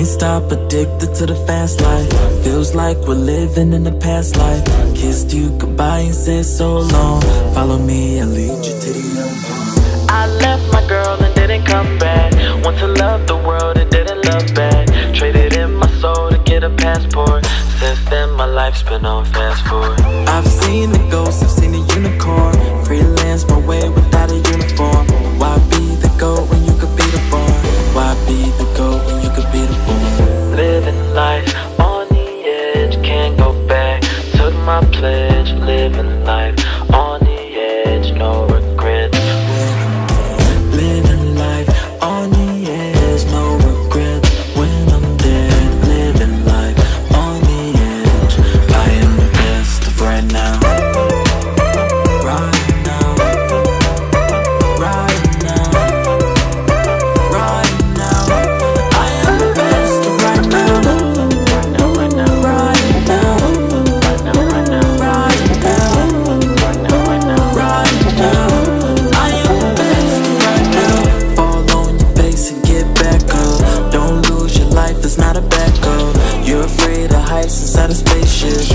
Can't stop, addicted to the fast life. Feels like we're living in the past life. Kissed you goodbye and said so long. Follow me, I'll lead you to the unknown. I left my girl and didn't come back. Want to love the world and didn't love back. Traded in my soul to get a passport. Since then my life's been on fast forward. I've seen the ghosts, I've seen the unicorn. Freelance my way without a uniform. pledge, living life on the edge, no You're afraid of heights inside a spaceship.